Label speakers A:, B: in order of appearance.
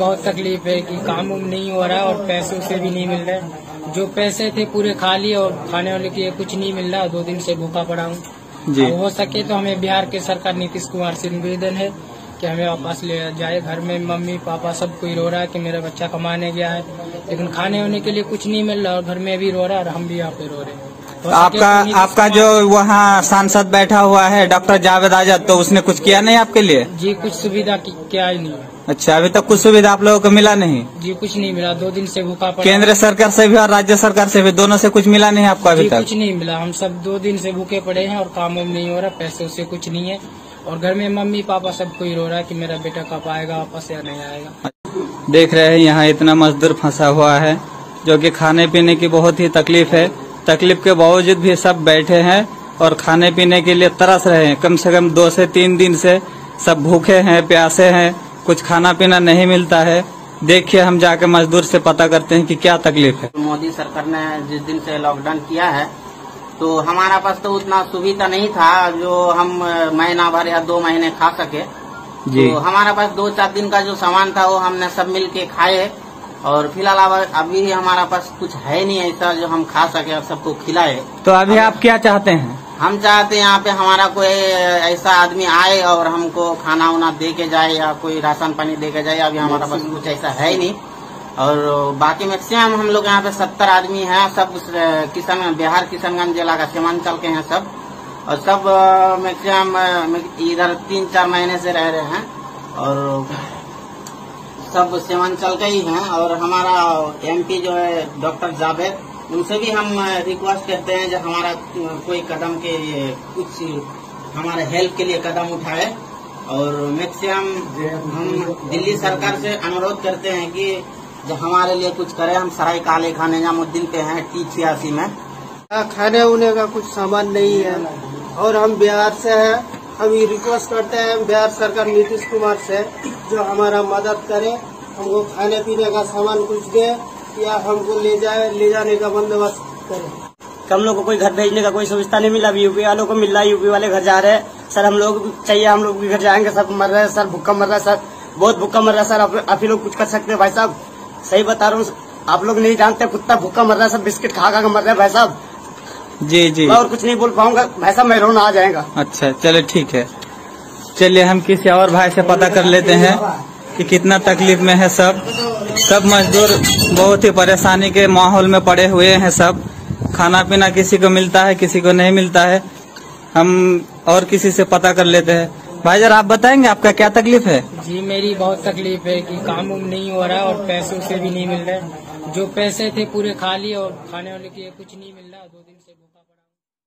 A: बहुत तकलीफ़ है कि काम उम नहीं हो रहा है और पैसों से भी नहीं मिल रहे जो पैसे थे पूरे खा लिए और खाने वाले के लिए कुछ नहीं मिल रहा। दो दिन से भूखा पड़ा हूँ।
B: जी।
A: हो सके तो हमें बिहार के सरकार नीतीश कुमार से निवेदन है कि हमें वापस ले जाए। घर में मम्मी पापा सब कोई रो रहा है कि मेरा बच्चा कमाने गया है। लेकिन खाने होने के लिए कुछ नहीं मिल रहा और घर में भी रो रहा है और हम भी यहाँ पे रो रहे हैं।
B: आपका
A: तो
B: आपका जो वहाँ सांसद बैठा हुआ है डॉक्टर जावेद आज़ाद तो उसने कुछ किया नहीं आपके लिए?
A: जी कुछ सुविधा की- क्या ही नहीं।
B: अच्छा अभी तक कुछ सुविधा आप लोगों को मिला नहीं?
A: जी कुछ नहीं मिला। दो दिन से भूखा पड़ा
B: केंद्र सरकार से भी और राज्य सरकार से भी दोनों से कुछ मिला नहीं आपको अभी तक?
A: कुछ नहीं मिला। हम सब दो दिन से भूखे पड़े हैं और काम नहीं हो रहा पैसे से कुछ नहीं है। और घर में मम्मी पापा सब कोई रो रहा है कि मेरा बेटा कब आएगा वापस या नहीं आएगा।
B: देख रहे हैं यहाँ इतना मजदूर फंसा हुआ है जो कि खाने पीने की बहुत ही तकलीफ़ है। तकलीफ़ के बावजूद भी सब बैठे हैं और खाने पीने के लिए तरस रहे हैं। कम से कम दो से तीन दिन से सब भूखे हैं प्यासे हैं कुछ खाना पीना नहीं मिलता है। देखिए हम जाके मजदूर से पता करते हैं कि क्या तकलीफ़ है।
C: मोदी सरकार ने जिस दिन से लॉकडाउन किया है तो हमारा पास तो उतना सुविधा नहीं था जो हम महीना भर या दो महीने खा सके।
B: जी।
C: तो हमारा पास दो चार दिन का जो सामान था वो हमने सब मिल के खाए। और फ़िलहाल अब अभी हमारा पास कुछ है नहीं ऐसा जो हम खा सके और सबको खिलाए।
B: तो अभी आप क्या चाहते हैं?
C: हम चाहते हैं यहाँ पे हमारा कोई ऐसा आदमी आए और हमको खाना उना दे के जाए या कोई राशन पानी दे के जाए अभी हमारा पास कुछ ऐसा है नहीं। और बाकी मैक्सिमम हम लोग यहाँ पे सत्तर आदमी हैं सब किशन बिहार किशनगंज जिला का सीमांचल के हैं सब। और सब मैक्सिमम इधर तीन चार महीने से रह रहे हैं। और सब सीमांचल के ही हैं और हमारा एमपी जो है, डॉक्टर जावेद, उनसे भी हम रिक्वेस्ट करते हैं जो हमारा कोई कदम के कुछ, हमारे हेल्प के लिए कदम उठाए। और मैक्सिमम हम दिल्ली सरकार से अनुरोध करते हैं कि जो हमारे लिए कुछ करे। हम सराय काले खाने निजामुद्दीन पे हैं टी छियासी में।
D: खाने उने का कुछ सामान नहीं है। और हम बिहार से हैं। हम ये रिक्वेस्ट करते हैं बिहार सरकार नीतीश कुमार से जो हमारा मदद करे हमको खाने पीने का सामान कुछ दे या हमको ले जाए ले जाने का बंदोबस्त करे।
E: हम लोग को कोई घर भेजने का कोई सुविधा नहीं मिला अभी यूपी वालों को मिल रहा है यूपी वाले घर जा रहे हैं। सर हम लोग चाहिए हम लोग भी घर जाएँगे सब मर रहे हैं सर भूखा मर रहा है सर। बहुत भूखा मर रहा है सर आप, ही लोग कुछ कर सकते हैं भाई साहब। सही बता रहा हूँ आप लोग नहीं जानते कुत्ता भूखा मर रहा है सब बिस्किट खा खा मर रहे हैं भाई साहब।
B: जी जी।
E: मैं और कुछ नहीं बोल पाऊँगा भाई साहब मैं रोना आ जाएगा।
B: अच्छा चले ठीक है। चलिए हम किसी और भाई से पता कर लेते हैं कि कितना तकलीफ़ में है सब। सब मजदूर बहुत ही परेशानी के माहौल में पड़े हुए हैं सब। खाना पीना किसी को मिलता है किसी को नहीं मिलता है। हम और किसी से पता कर लेते हैं। भाई जरा आप बताएँगे आपका क्या तकलीफ़ है?
A: जी मेरी बहुत तकलीफ़ है कि काम उम नहीं हो रहा है और पैसों से भी नहीं मिल रहे जो पैसे थे पूरे खाली और खाने वाले के कुछ नहीं मिल रहा दो दिन से